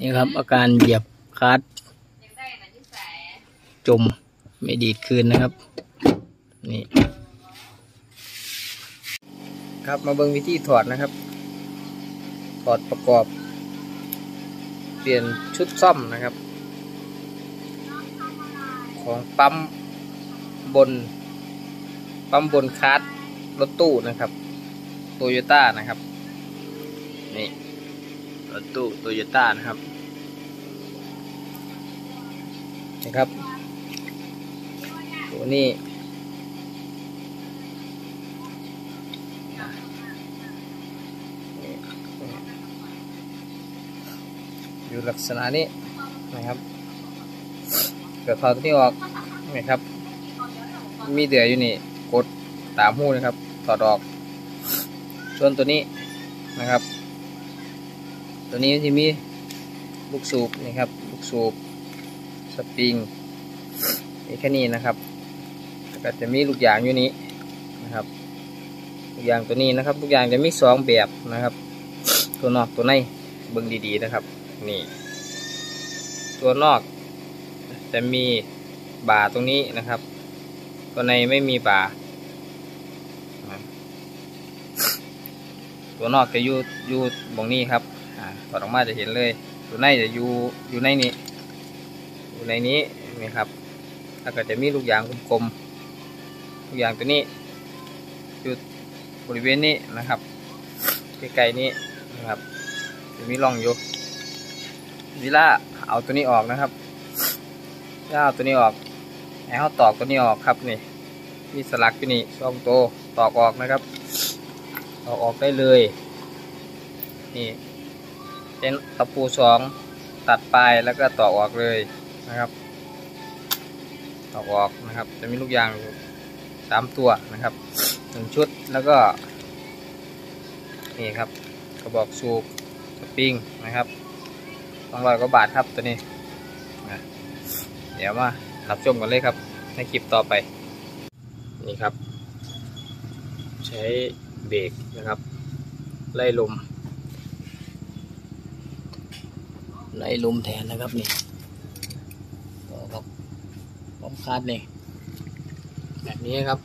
นี่ครับ อาการเหยียบคัดจมไม่ดีดคืนนะครับ นี่ ครับมาเบิ่งวิธีถอดนะครับ ถอดประกอบ เปลี่ยนชุดซ่อมนะครับ ของปั๊มบน ปั๊มบนคาร์ดรถตู้นะครับโตโยต้านะครับ นี่ รถตู้โตโยต้านะครับนะครับตัวนี้อยู่ลักษณะนี้นะครับเกิดถอดตัวนี้ออกนะครับ มีเดืออยู่นี่กดตามหูนะครับถอดออกส่วนตัวนี้นะครับ ตัวนี้ที่มีลูกสูบนี่ครับ ลูกสูบสปริงนี่แค่นี้นะครับแล้วก็จะมีลูกยางอยู่นี้นะครับลูกยางตัวนี้นะครับลูกยางจะมีสองแบบนะครับ ตัวนอกตัวในเบิ่งดีๆนะครับ นี่ ตัวนอก จะมีบ่าตรงนี้นะครับ ตัวในไม่มีบ่าตัวนอกจะอยู่อยู่ตรงนี้ครับ ถอดออกมาจะเห็นเลยตัวในจะอยู่อยู่ในนี้อยู่ในนี้นี่ครับแล้วก็จะมีลูกยางกลมๆลูกยางตัวนี้อยู่บริเวณนี้นะครับใกล้ๆนี้นะครับจะมีร่องอยู่วิล่าเอาตัวนี้ออกนะครับถ้าเอาตัวนี้ออกให้เขาตอกตัวนี้ออกครับนี่มีสลักอยู่นี่ช่องโตตอกออกนะครับ ตอกออกได้เลยนี่ เป็นตะปูสองตัดปลายแล้วก็ตอกออกเลยนะครับตอกออกนะครับ จะมีลูกยางสามตัวนะครับหนึ่งชุดแล้วก็นี่ครับกระบอกสูบสปริงนะครับสองร้อยกว่าบาทครับตัวนี้เดี๋ยวมารับชมกันเลยครับ ในคลิปต่อไป นี่ครับ ใช้เบรกนะครับ ไล่ลม ไหลลมแทนนะครับนี่ก็พร้อมคาดนี่แบบนี้ครับ